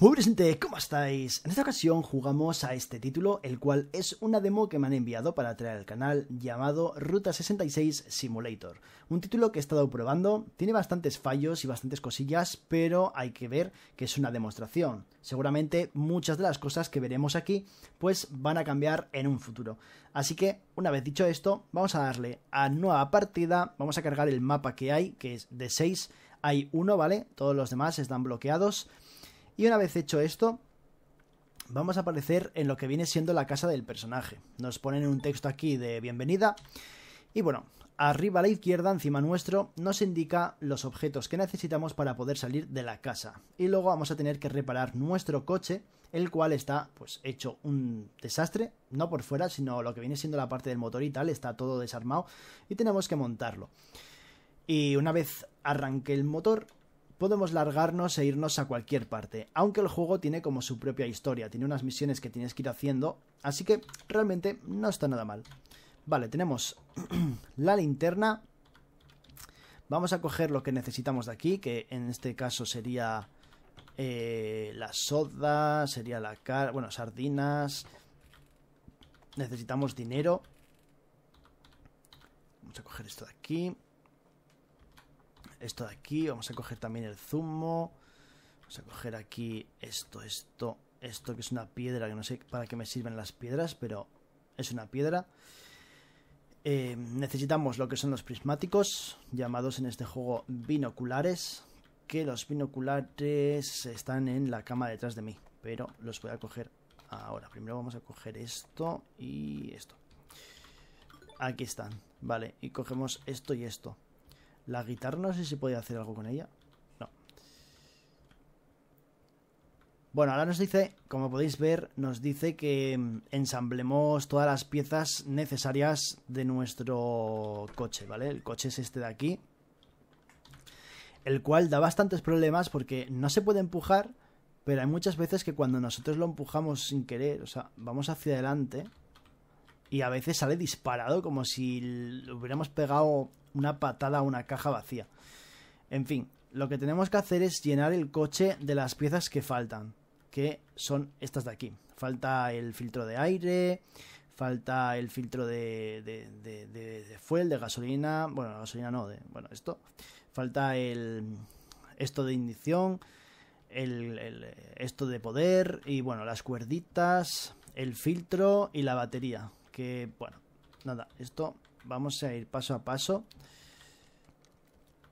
Muy presente, ¿cómo estáis? En esta ocasión jugamos a este título, el cual es una demo que me han enviado para traer al canal llamado Ruta 66 Simulator. Un título que he estado probando, tiene bastantes fallos y bastantes cosillas, pero hay que ver que es una demostración. Seguramente muchas de las cosas que veremos aquí pues van a cambiar en un futuro. Así que, una vez dicho esto, vamos a darle a nueva partida, vamos a cargar el mapa que hay, que es de 6, hay uno, ¿vale? Todos los demás están bloqueados. Y una vez hecho esto, vamos a aparecer en lo que viene siendo la casa del personaje. Nos ponen un texto aquí de bienvenida. Y bueno, arriba a la izquierda, encima nuestro, nos indica los objetos que necesitamos para poder salir de la casa. Y luego vamos a tener que reparar nuestro coche, el cual está pues hecho un desastre, no por fuera, sino lo que viene siendo la parte del motor y tal, está todo desarmado y tenemos que montarlo. Y una vez arranque el motor, podemos largarnos e irnos a cualquier parte, aunque el juego tiene como su propia historia, tiene unas misiones que tienes que ir haciendo, así que realmente no está nada mal. Vale, tenemos la linterna, vamos a coger lo que necesitamos de aquí, que en este caso sería eh, la soda, sería la cara, bueno, sardinas, necesitamos dinero, vamos a coger esto de aquí, esto de aquí, vamos a coger también el zumo, vamos a coger aquí esto, esto, esto que es una piedra, que no sé para qué me sirven las piedras, pero es una piedra. Eh, necesitamos lo que son los prismáticos, llamados en este juego binoculares, que los binoculares están en la cama detrás de mí, pero los voy a coger ahora. Primero vamos a coger esto y esto. Aquí están, vale, y cogemos esto y esto. La guitarra no sé si podía hacer algo con ella. No. Bueno, ahora nos dice, como podéis ver, nos dice que mm, ensamblemos todas las piezas necesarias de nuestro coche, ¿vale? El coche es este de aquí. El cual da bastantes problemas porque no se puede empujar, pero hay muchas veces que cuando nosotros lo empujamos sin querer, o sea, vamos hacia adelante y a veces sale disparado como si hubiéramos pegado una patada a una caja vacía. En fin, lo que tenemos que hacer es llenar el coche de las piezas que faltan, que son estas de aquí. Falta el filtro de aire, falta el filtro de, de, de, de, fuel, de gasolina, bueno, gasolina no, de, bueno, esto, falta el, esto de ignición, el, el, esto de poder y bueno, las cuerditas, el filtro y la batería, que bueno, nada, esto vamos a ir paso a paso.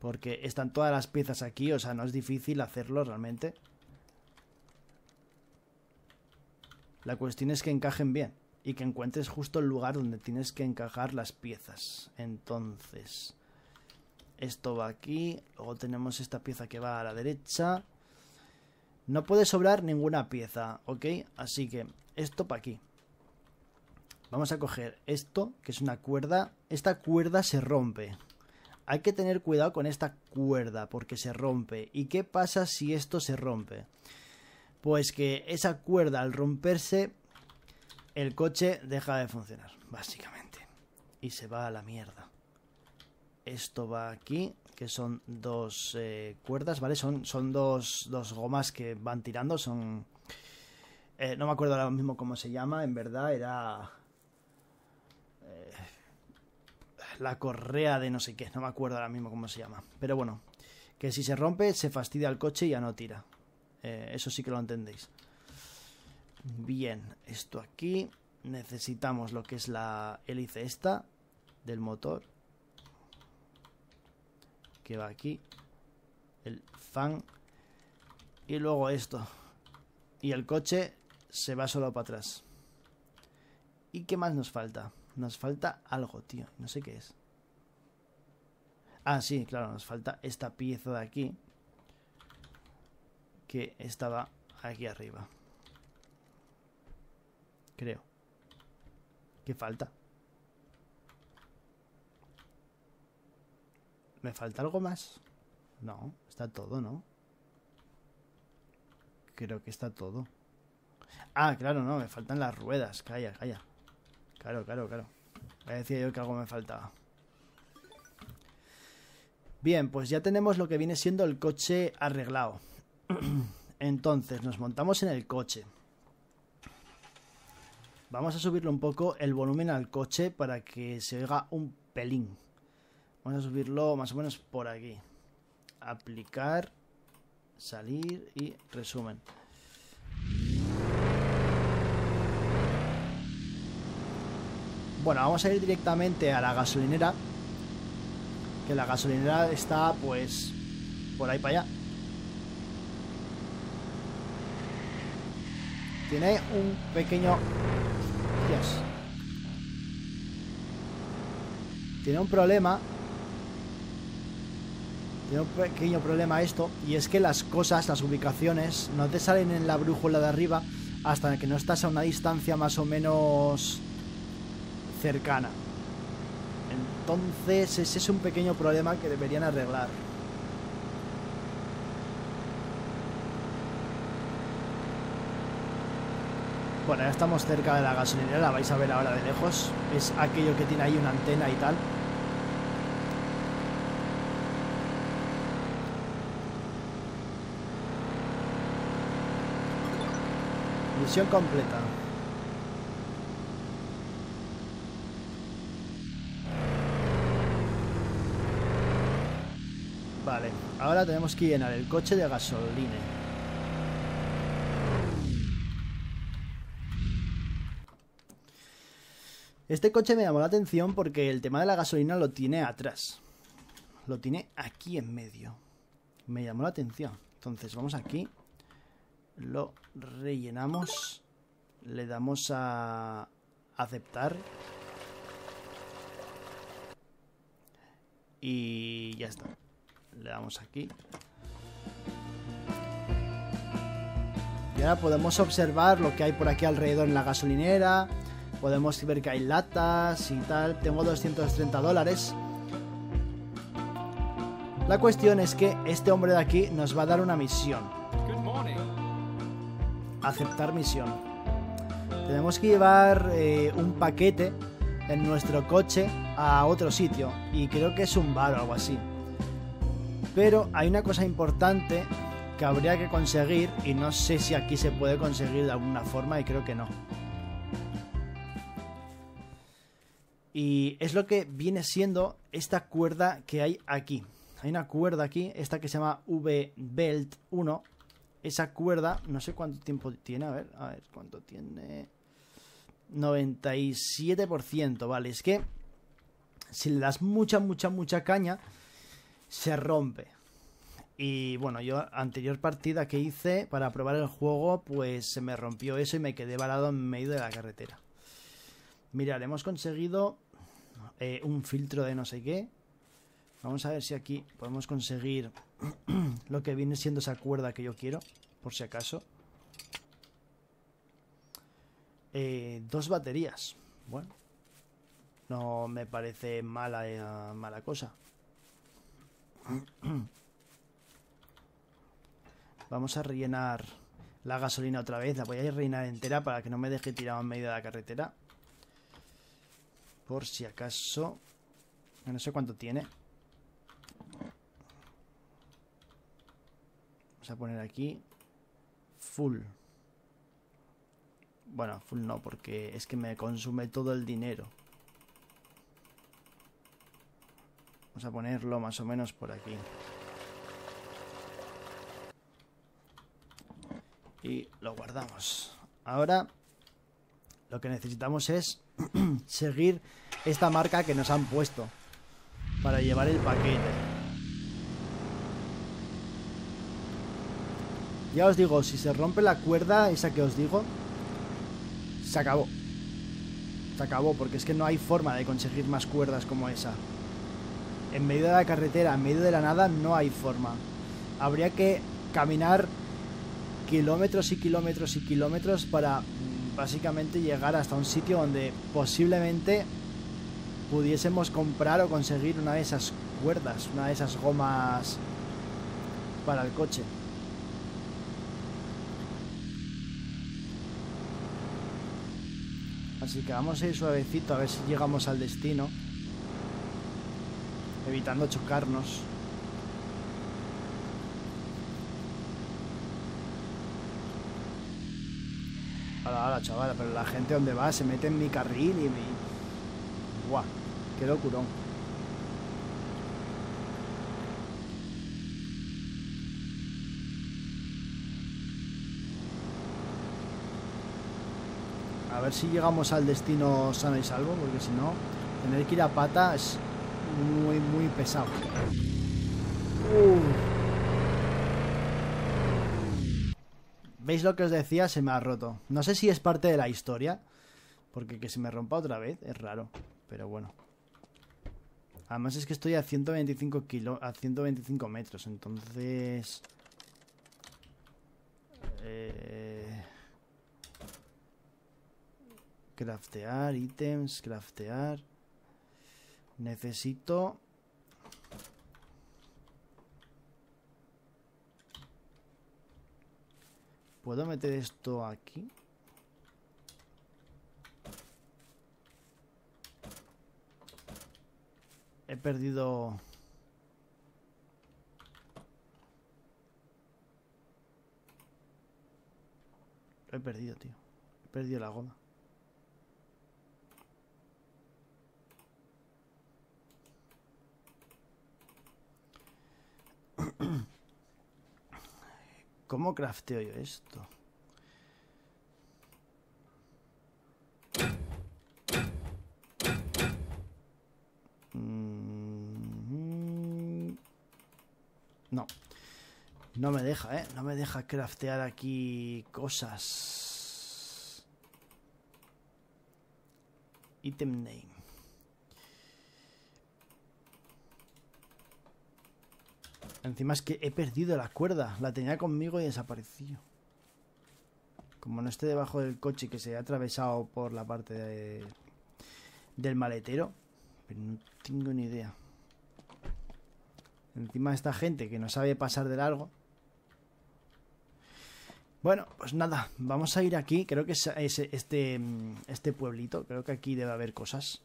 Porque están todas las piezas aquí, o sea, no es difícil hacerlo realmente. La cuestión es que encajen bien y que encuentres justo el lugar donde tienes que encajar las piezas. Entonces, esto va aquí, luego tenemos esta pieza que va a la derecha. No puede sobrar ninguna pieza, ¿ok? Así que esto para aquí. Vamos a coger esto, que es una cuerda. Esta cuerda se rompe. Hay que tener cuidado con esta cuerda porque se rompe. ¿Y qué pasa si esto se rompe? Pues que esa cuerda al romperse, el coche deja de funcionar, básicamente. Y se va a la mierda. Esto va aquí, que son dos eh, cuerdas, ¿vale? Son, son dos, dos gomas que van tirando, son... Eh, no me acuerdo ahora mismo cómo se llama, en verdad era la correa de no sé qué, no me acuerdo ahora mismo cómo se llama. Pero bueno, que si se rompe se fastidia el coche y ya no tira. Eh, eso sí que lo entendéis. Bien, esto aquí. Necesitamos lo que es la hélice esta del motor. Que va aquí. El fan. Y luego esto. Y el coche se va solo para atrás. ¿Y qué más nos falta? Nos falta algo, tío. No sé qué es. Ah, sí, claro, nos falta esta pieza de aquí. Que estaba aquí arriba. Creo. ¿Qué falta? ¿Me falta algo más? No, está todo, ¿no? Creo que está todo. Ah, claro, no, me faltan las ruedas. Calla, calla. Claro, claro, claro. Me decía yo que algo me faltaba. Bien, pues ya tenemos lo que viene siendo el coche arreglado. Entonces, nos montamos en el coche. Vamos a subirle un poco el volumen al coche para que se oiga un pelín. Vamos a subirlo más o menos por aquí. Aplicar, salir y resumen. Bueno, vamos a ir directamente a la gasolinera. Que la gasolinera está pues por ahí para allá. Tiene un pequeño... Dios. Tiene un problema. Tiene un pequeño problema esto. Y es que las cosas, las ubicaciones, no te salen en la brújula de arriba hasta que no estás a una distancia más o menos cercana. Entonces ese es un pequeño problema que deberían arreglar. Bueno, ya estamos cerca de la gasolinera, la vais a ver ahora de lejos. Es aquello que tiene ahí una antena y tal. Misión completa. Vale, ahora tenemos que llenar el coche de gasolina. Este coche me llamó la atención porque el tema de la gasolina lo tiene atrás. Lo tiene aquí en medio. Me llamó la atención. Entonces vamos aquí. Lo rellenamos. Le damos a aceptar. Y ya está. Le damos aquí. Y ahora podemos observar lo que hay por aquí alrededor en la gasolinera Podemos ver que hay latas y tal. Tengo 230 dólares. La cuestión es que este hombre de aquí nos va a dar una misión. Aceptar misión. Tenemos que llevar eh, un paquete en nuestro coche a otro sitio. Y creo que es un bar o algo así. Pero hay una cosa importante que habría que conseguir y no sé si aquí se puede conseguir de alguna forma y creo que no. Y es lo que viene siendo esta cuerda que hay aquí. Hay una cuerda aquí, esta que se llama V-Belt 1. Esa cuerda, no sé cuánto tiempo tiene, a ver, a ver cuánto tiene. 97%, vale, es que si le das mucha, mucha, mucha caña, se rompe. Y bueno, yo anterior partida que hice para probar el juego, pues se me rompió eso y me quedé varado en medio de la carretera. Mirad, hemos conseguido eh, un filtro de no sé qué. Vamos a ver si aquí podemos conseguir lo que viene siendo esa cuerda que yo quiero, por si acaso. Eh, dos baterías. Bueno, no me parece mala, eh, mala cosa. Vamos a rellenar la gasolina otra vez. La voy a rellenar entera para que no me deje tirado en medio de la carretera. Por si acaso... No sé cuánto tiene. Vamos a poner aquí... Full. Bueno, full no, porque es que me consume todo el dinero. Vamos a ponerlo más o menos por aquí. Y lo guardamos. Ahora lo que necesitamos es seguir esta marca que nos han puesto para llevar el paquete. Ya os digo, si se rompe la cuerda, esa que os digo, se acabó. Se acabó, porque es que no hay forma de conseguir más cuerdas como esa. En medio de la carretera, en medio de la nada, no hay forma. Habría que caminar kilómetros y kilómetros y kilómetros para básicamente llegar hasta un sitio donde posiblemente pudiésemos comprar o conseguir una de esas cuerdas, una de esas gomas para el coche. Así que vamos a ir suavecito a ver si llegamos al destino. Evitando chocarnos. Hala, hala, chaval, pero la gente donde va se mete en mi carril y me... Guau, qué locurón. A ver si llegamos al destino sano y salvo, porque si no, tener que ir a pata es muy, muy pesado. ¿Veis lo que os decía? Se me ha roto. No sé si es parte de la historia, porque que se me rompa otra vez es raro, pero bueno. Además es que estoy a 125 kilo, a 125 metros, entonces... Eh... Craftear, ítems, craftear. Necesito... ¿Puedo meter esto aquí? He perdido... Lo he perdido, tío. He perdido la goma. ¿Cómo crafteo yo esto? Mm, no. No me deja, ¿eh? No me deja craftear aquí cosas. Item name. Encima es que he perdido la cuerda. La tenía conmigo y desapareció. Como no esté debajo del coche que se ha atravesado por la parte del maletero. Pero no tengo ni idea. Encima esta gente que no sabe pasar de largo. Bueno, pues nada, vamos a ir aquí. Creo que es este, este pueblito. Creo que aquí debe haber cosas.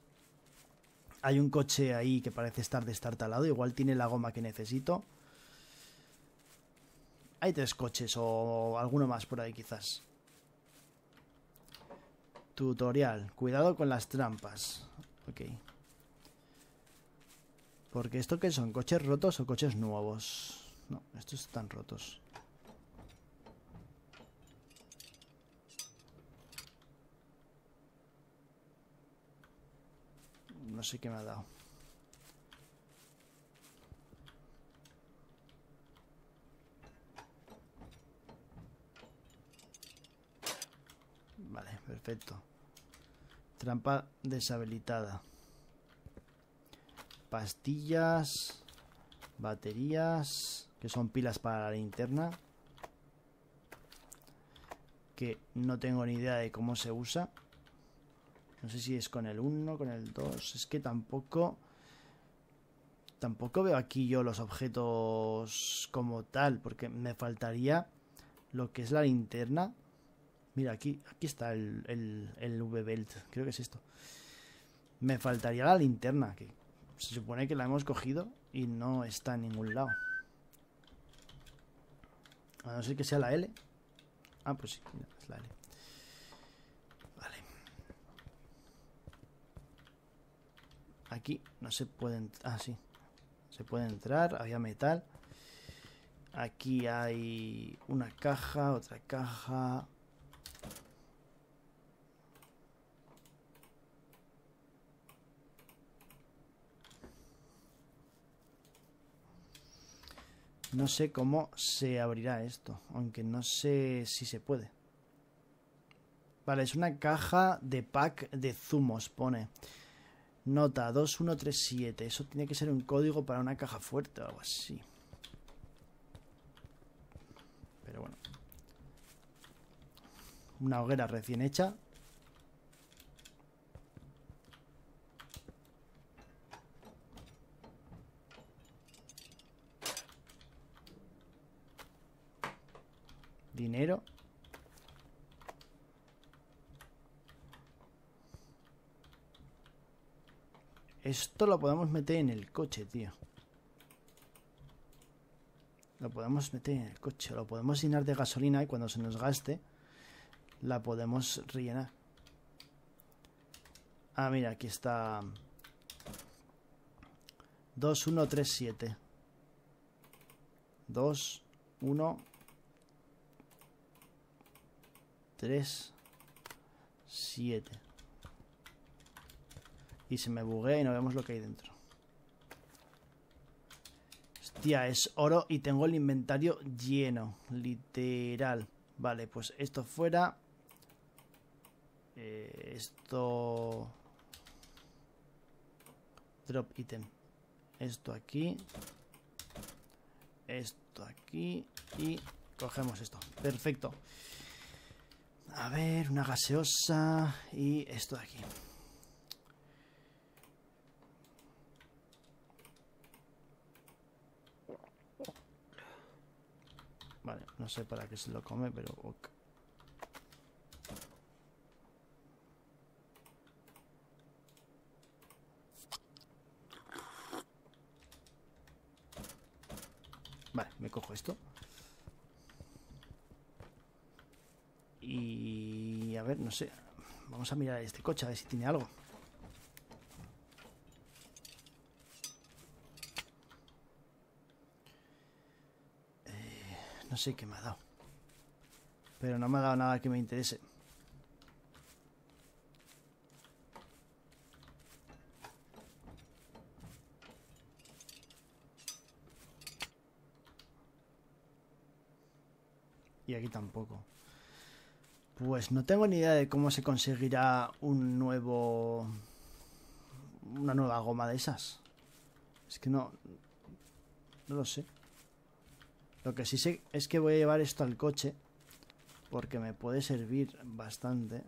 Hay un coche ahí que parece estar destartalado. Igual tiene la goma que necesito. Hay tres coches o alguno más por ahí quizás. Tutorial. Cuidado con las trampas. Ok. Porque esto que son coches rotos o coches nuevos. No, estos están rotos. No sé qué me ha dado. Perfecto. Trampa deshabilitada. Pastillas. Baterías. Que son pilas para la linterna. Que no tengo ni idea de cómo se usa. No sé si es con el 1, con el 2. Es que tampoco... Tampoco veo aquí yo los objetos como tal. Porque me faltaría lo que es la linterna Mira, aquí, aquí está el, el, V-Belt. Creo que es esto. Me faltaría la linterna, que se supone que la hemos cogido y no está en ningún lado. A no ser que sea la L. Ah, pues sí, es la L. Vale. Aquí no se puede... Ah, sí. Se puede entrar, había metal. Aquí hay una caja, otra caja... No sé cómo se abrirá esto, aunque no sé si se puede. Vale, es una caja de pack de zumos, pone. Nota 2137. Eso tiene que ser un código para una caja fuerte o algo así. Pero bueno. Una hoguera recién hecha. Dinero. Esto lo podemos meter en el coche, tío. Lo podemos meter en el coche. Lo podemos llenar de gasolina y cuando se nos gaste la podemos rellenar. Ah, mira, aquí está... 2, 1, 3, 7. 2, 1, 3, 7. Y se me buguea y no vemos lo que hay dentro. Hostia, es oro y tengo el inventario lleno. Literal. Vale, pues esto fuera. Eh, esto... Drop item. Esto aquí. Esto aquí. Y cogemos esto. Perfecto. A ver, una gaseosa. Y esto de aquí. Vale, no sé para qué se lo come, pero... Vale, me cojo esto. Y... a no sé. Vamos a mirar este coche, a ver si tiene algo. No sé qué me ha dado. Pero no me ha dado nada que me interese. Y aquí tampoco. Pues no tengo ni idea de cómo se conseguirá un nuevo... Una nueva goma de esas. Es que no... No lo sé. Lo que sí sé es que voy a llevar esto al coche. Porque me puede servir bastante.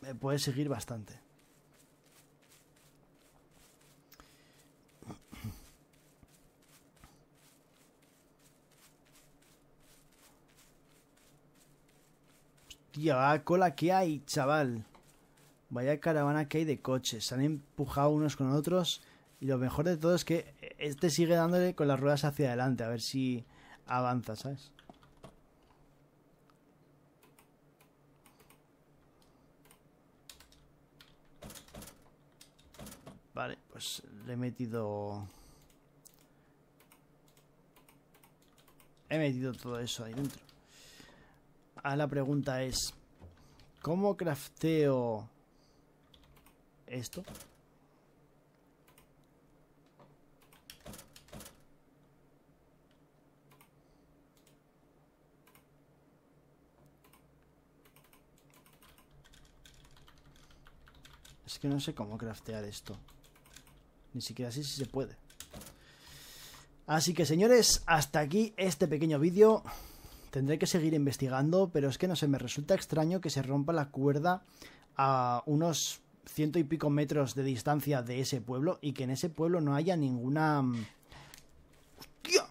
Me puede seguir bastante. Hostia, cola que hay, chaval. Vaya caravana que hay de coches. Se han empujado unos con otros. Y lo mejor de todo es que este sigue dándole con las ruedas hacia adelante, a ver si avanza, ¿sabes? Vale, pues le he metido... He metido todo eso ahí dentro. La pregunta es... ¿Cómo crafteo esto? Es que no sé cómo craftear esto. Ni siquiera así si se puede. Así que señores, hasta aquí este pequeño vídeo. Tendré que seguir investigando, pero es que no sé, me resulta extraño que se rompa la cuerda a unos ciento y pico metros de distancia de ese pueblo y que en ese pueblo no haya ninguna... ¡Hostia!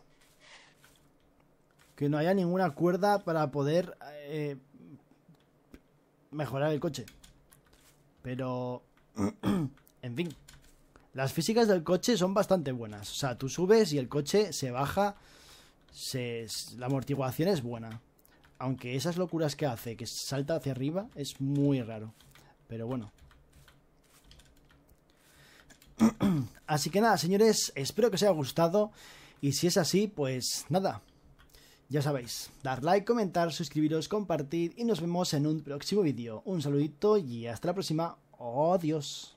Que no haya ninguna cuerda para poder eh, mejorar el coche. Pero en fin, las físicas del coche son bastante buenas. O sea, tú subes y el coche se baja, la amortiguación es buena. Aunque esas locuras que hace, que salta hacia arriba, es muy raro. Pero bueno. Así que nada, señores, espero que os haya gustado. Y si es así, pues nada. Ya sabéis, dar like, comentar, suscribiros, compartir y nos vemos en un próximo vídeo. Un saludito y hasta la próxima. Dios.